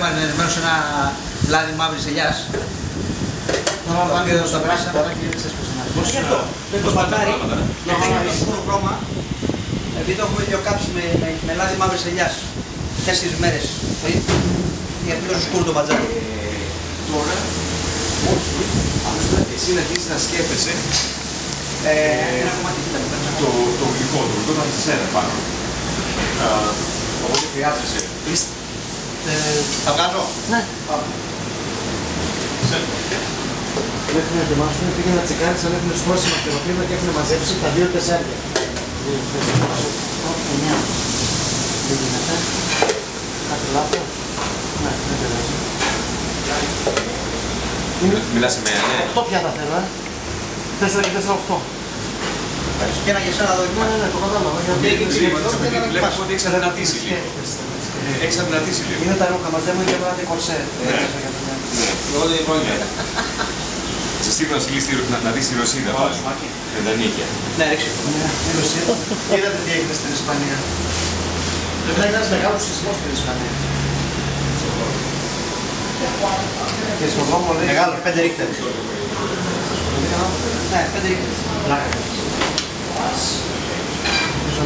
Είμαστε ενωμένος σε ένα λάδι μαύρης ελιάς. Το οποίο εδώ στα πράσινα. Όχι αυτό. Το πατάρι, γιατί έχει σκούρο χρώμα, επειδή το έχουμε διοκάψει με, με, με λάδι μαύρης ελιάς τέσσερις μέρες πριν, γιατί τόσο σκούρο το μπατζάρι. Τώρα, όχι, απλά εσύ να αρχίσεις να σκέφτεσαι Ε, ε, ένα κομμάτι κοίτα εδώ πέρα. το, το γλυκό, το γλυκό θα σε σένα πάνω. Α, Οπότε χρειάζεσαι τρεις Ε, Θα βγάζω. Ναι. Πάμε. Μέχρι να ετοιμάσουν πήγε να τσεκάρεις αν έχουν στρώσει μακρινοπλήμα και έχουν μαζέψει τα δύο τεσσάρια. Όχι, εννιά. Δεν γίνεται. Κάτι λάθος. Ναι, δεν πειράζει. Μιλάς σε μένα, ναι. Οκτώ πιάτα θέλω, ε. Τέσσερα και τέσσερα, οκτώ. Και ένα για σένα εδώ Ναι, ναι, ναι, το κατάλαβα. γιατί- Και εκεί Βλέπω εδώ δεν βλέπω θα ότι έχεις αδυνατήσει λίγο. Σκέφτεστε, ναι, σκέφτεστε. Έχεις αδυνατήσει λίγο. Είναι τα ρούχα μας, δεν μου είχε βράδυ κορσέ. Ναι. Έτσι, για το νέο. Ναι. Εγώ δεν πρόκειται. Σε στείλω να στείλεις τη- να- να δεις τη Ρωσίδα πάλι. Με τα νίκια. Ναι, ρίξε. Ναι, η Ρωσία. Είδατε τι έγινε στην Ισπανία. Πρέπει να είναι ένας μεγάλος σεισμός στην Ισπανία. Και στον δρόμο λέει... Μεγάλος, πέντε ρίχτερ. Ναι, πέντε ρίχτερ. passe. J'en.